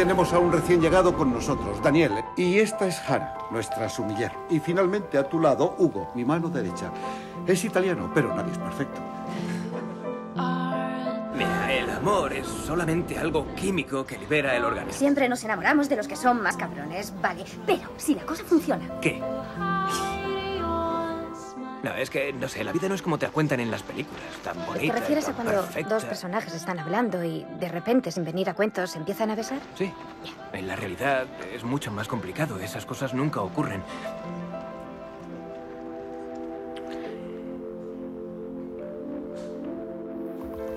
tenemos a un recién llegado con nosotros, Daniel. Y esta es Hannah, nuestra sumiller. Y finalmente a tu lado, Hugo, mi mano derecha. Es italiano, pero nadie es perfecto. Mira, el amor es solamente algo químico que libera el organismo. Siempre nos enamoramos de los que son más cabrones, vale. Pero si la cosa funciona. ¿Qué? No, es que, no sé, la vida no es como te la cuentan en las películas, tan bonita. ¿Te refieres a cuando perfecta. dos personajes están hablando y de repente, sin venir a cuentos, se empiezan a besar? Sí. En la realidad es mucho más complicado. Esas cosas nunca ocurren.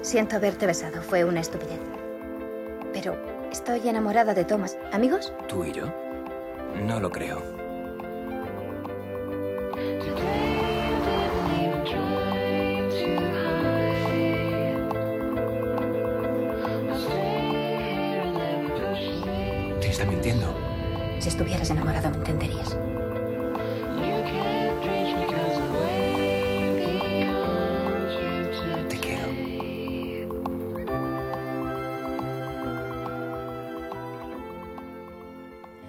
Siento haberte besado, fue una estupidez. Pero estoy enamorada de Thomas. ¿Amigos? ¿Tú y yo? No lo creo. está mintiendo. Si estuvieras enamorado me entenderías. Te quiero.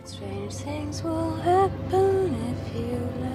Strange things will happen if you